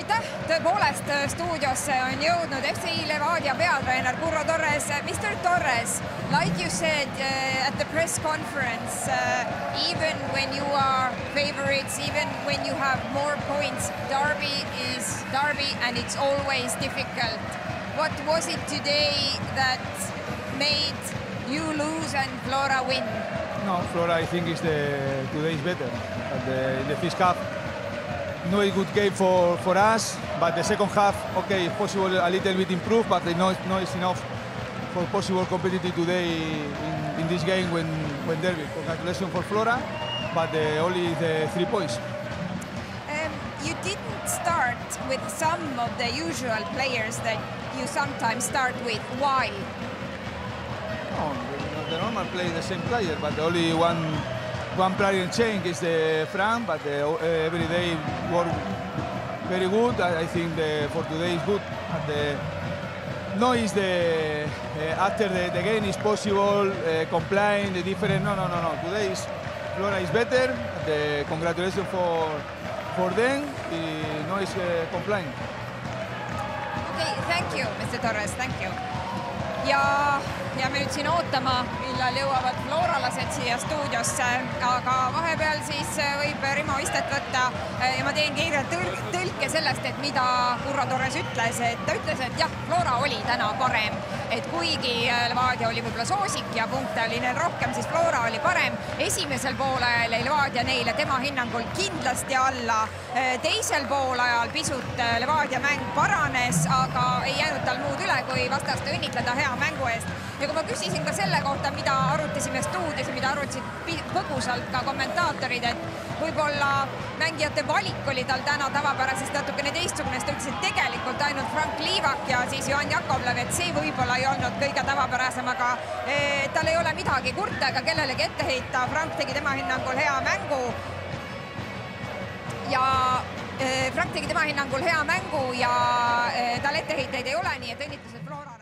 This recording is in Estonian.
aitäh, tõepoolest stuudiosse on jõudnud FC Levadia peatreener Curro Torres. Mr Torres, like you said uh, at the press conference, uh, even when you are favorites, even when you have more points, Derby is Derby and it's always difficult. What was it today that made you lose and Flora win? No, Flora, I think is the today is better. The, in the first half, no a good game for, for us. But the second half, okay, possible a little bit improved, but no, no is enough for possible competitive today in, in this game when when derby. Congratulations for Flora, but uh, only the three points. Um, you didn't start with some of the usual players that you sometimes start with. Why? No, the, the normal play the same player, but the only one one player in change is the Fran, but the, uh, every day work very good. I, think the, for today is good. And the, no is the uh, after the, the game is possible uh, complying the different. No, no, no, no. Today is Flora is better. The congratulations for for them. Uh, no is uh, complying. okay,, thank you, Mr Torres, thank you. ja jääme nüüd siin ootama, millal jõuavad flooralased siia stuudiosse, aga vahepeal siis võib Rimo istet võtta ja ma teen kiire tõl tõlke sellest, et mida Urro Torres ütles, et ta ütles, et jah, Flora oli täna parem, et kuigi Levadia oli võib-olla soosik ja punkte oli neil rohkem, siis Flora oli parem. esimesel jäi Levadia neile tema hinnangul kindlasti alla. teisel poolajal pisut Levadia mäng paranes, aga ei jäänud tal muud üle, kui vastast õnnitleda hea mängu eest. Ja kui ma küsisin ka selle kohta, mida arutasime stuudios ja mida arutasid põgusalt ka kommentaatorid, et võib-olla mängijate valik oli tal täna tavapärasest natukene teistsugune, sest ta ütles, et tegelikult ainult Frank Liivak ja siis Johan Jakovlev, et see võib-olla ei olnud kõige tavapärasem, aga e, tal ei ole midagi kurta ega kellelegi ette heita. Frank tegi tema hinnangul hea mängu. ja e, Frank tegi tema hinnangul hea mängu ja e, tal etteheiteid ei ole, nii et õnnitlused Florale.